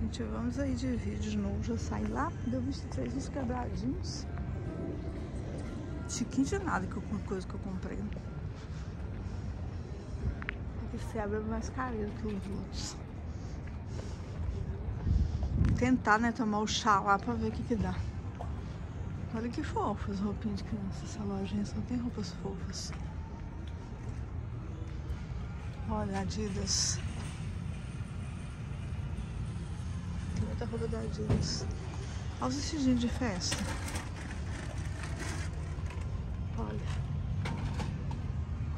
Gente, vamos aí de vídeo de novo. Já saí lá, deu 23 uns quebradinhos. Chiquinho de nada que alguma coisa que eu comprei. Aqui se abre mais carinho que os outros. Tentar, né, tomar o chá lá pra ver o que que dá. Olha que fofas roupinhas de criança. Essa lojinha só tem roupas fofas. Olha, Adidas. Muita roupa da Adidas. Olha os vestidinhos de festa. Olha.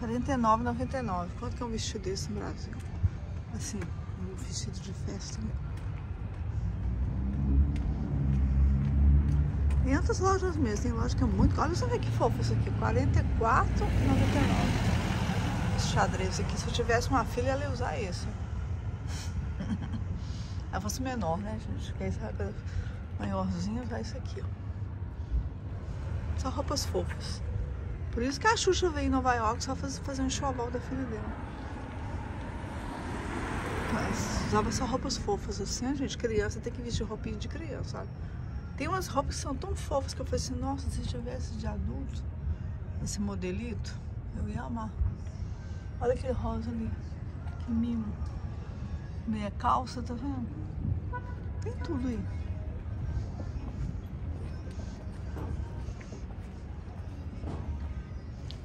R$ 49,99. Quanto que é um vestido desse no Brasil? Assim, um vestido de festa, né? Tem outras lojas mesmo, tem loja que é muito. Olha só que fofo isso aqui, R$ 44,99. Esse xadrez aqui, se eu tivesse uma filha, ela ia usar isso. Ela fosse menor, né, gente? Porque aí sabe, maiorzinho, usar isso aqui, ó. Só roupas fofas. Por isso que a Xuxa veio em Nova York só fazer, fazer um enxoval da filha dela. Mas usava só roupas fofas assim, a gente. Criança tem que vestir roupinha de criança, sabe? Tem umas roupas que são tão fofas que eu falei assim, nossa, se tivesse de adulto, esse modelito, eu ia amar. Olha aquele rosa ali, que mimo. Meia calça, tá vendo? Tem tudo aí.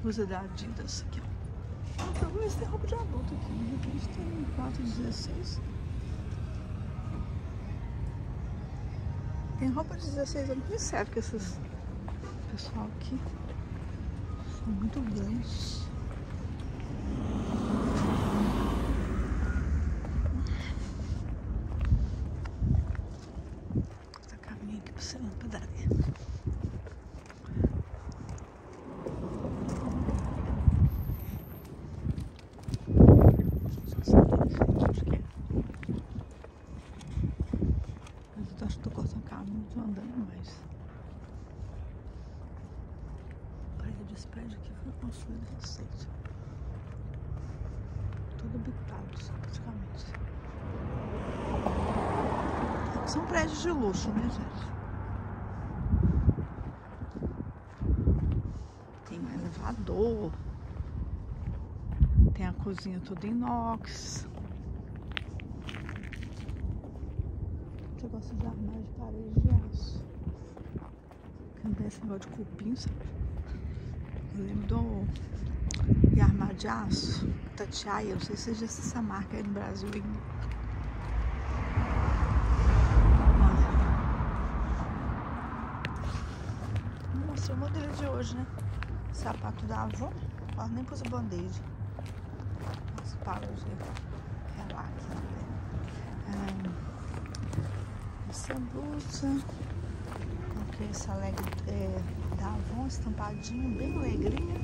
Usa da Adidas aqui, ó. Ver se tem roupa de adulto aqui. De repente tem 4,16. Tem roupa de 16 anos. Me serve que esses pessoal aqui são muito grandes. Essa caminha aqui pra você na padaria. Mas eu acho tô andando mais. A parede desse prédio aqui foi construído recente. Tudo habitado, praticamente. São prédios de luxo, né, gente? Tem elevador. Tem a cozinha toda inox. Eu gosto de armário de parede de aço. Que não tem esse negócio de cupim, sabe? Eu lembro do armário de aço, Tatiaia, eu não sei se seja essa marca aí no Brasil ainda. Mostrei o modelo de hoje, né? Sapato da Avon. Ó, nem pus a bandeja. As palas de relax. Né? Essa blusa. Coloquei essa leg é, da Avon, estampadinho, bem alegrinha.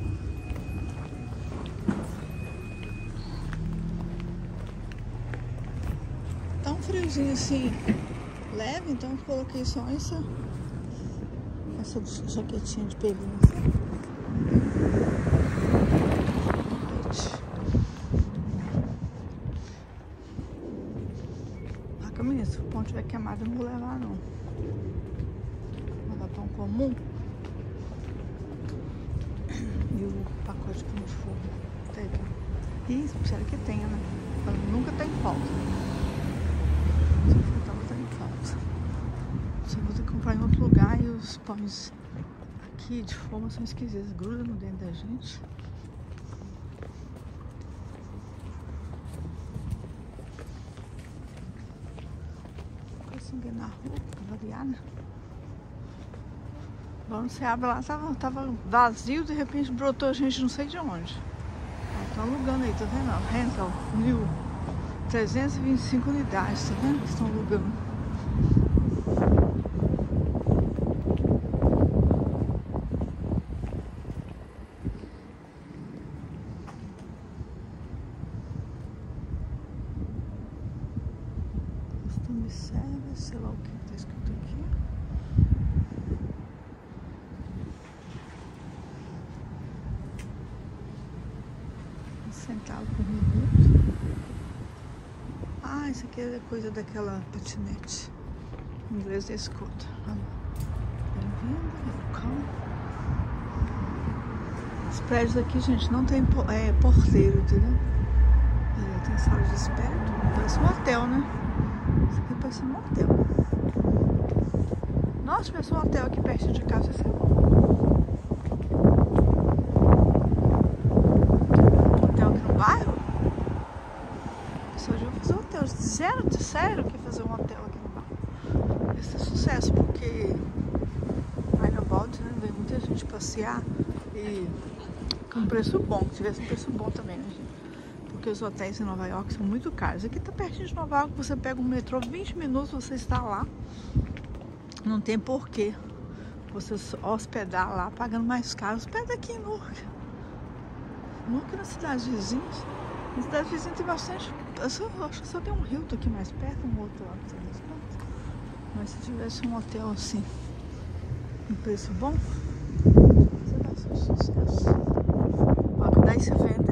Tá um friozinho assim, leve, então coloquei só essa, essa jaquetinha de pelinho. Caminho, se o pão tiver queimado, eu não vou levar não. Vou levar pão comum. E o pacote pão de fogo. Tá. E espero que tenha, né? Nunca tem falta. Se em falta. Só vou ter que comprar em outro lugar e os pães aqui de forma são esquisitos. Grudam dentro da gente. Ninguém na rua, né? Quando você abre lá, tava, tava vazio, de repente brotou gente não sei de onde. Estão alugando aí, tá vendo? Rental, mil, 325 unidades, tá vendo? Estão alugando. Costume serve, sei lá o que tá escrito aqui. Centavo por minuto. Ah, isso aqui é coisa daquela patinete. Em inglês é scooter. Bem-vindo, welcome. Os prédios aqui, gente, não tem é, porteiro, entendeu? É, tem sala de espera, parece um hotel, né? Isso aqui parece um hotel. Nossa, tivesse um hotel aqui perto de casa, ia ser bom. Um hotel aqui no bairro? Pessoal, já fazer um hotel. Sério, de sério que fazer um hotel aqui no bairro. Esse é sucesso, porque aí no balde, né, vem muita gente passear e com preço bom, se tivesse um preço bom também, né, gente? Porque os hotéis em Nova York são muito caros. Aqui tá pertinho de Nova York, você pega um metrô, 20 minutos você está lá. Não tem porquê você hospedar lá pagando mais caro. Hospeda aqui em Newark. Newark na cidade vizinha. Na cidade vizinha tem bastante. Eu só, acho que só tem um rio aqui mais perto, um outro lá. Mas se tivesse um hotel assim, um preço bom, seria um sucesso. Olha, quando esse vento aí